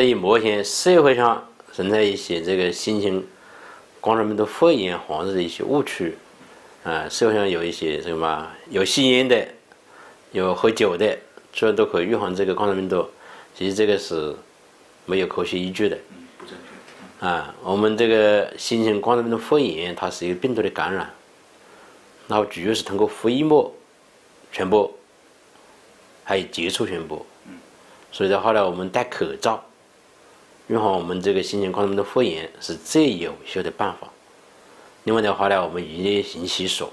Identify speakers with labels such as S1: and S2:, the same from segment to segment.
S1: 对于目前社会上存在一些这个新型冠状病毒肺炎防治的一些误区，啊，社会上有一些什么有吸烟的，有喝酒的，这都可以预防这个冠状病毒，其实这个是没有科学依据的。不正确啊，我们这个新型冠状病毒肺炎，它是一个病毒的感染，然后主要是通过飞沫传播，还有接触传播。所以的话呢，我们戴口罩预防我们这个新型冠状病毒肺炎是最有效的办法。另外的话呢，我们一定勤洗手，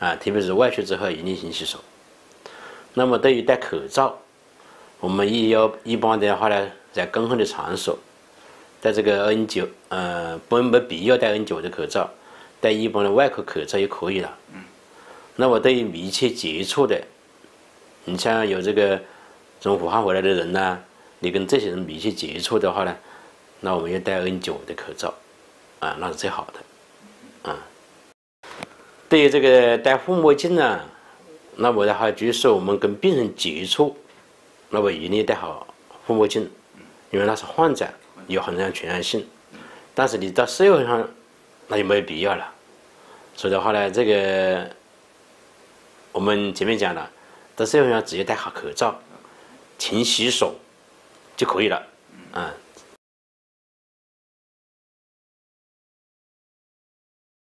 S1: 啊，特别是外出之后一定勤洗手。那么对于戴口罩，我们也要一般的话呢，在公共的场所。戴这个 N 九，呃，不没必要戴 N 九的口罩，戴一般的外科口罩就可以了。那么对于密切接触的，你像有这个从武汉回来的人呢，你跟这些人密切接触的话呢，那我们要戴 N 九的口罩，啊，那是最好的。啊。对于这个戴护目镜呢，那么的话就是我们跟病人接触，那么一定要戴好护目镜，因为那是患者。有很大传染性，但是你到社会上，那就没有必要了。所以的话呢，这个我们前面讲了，到社会上只要戴好口罩、勤洗手就可以了，嗯。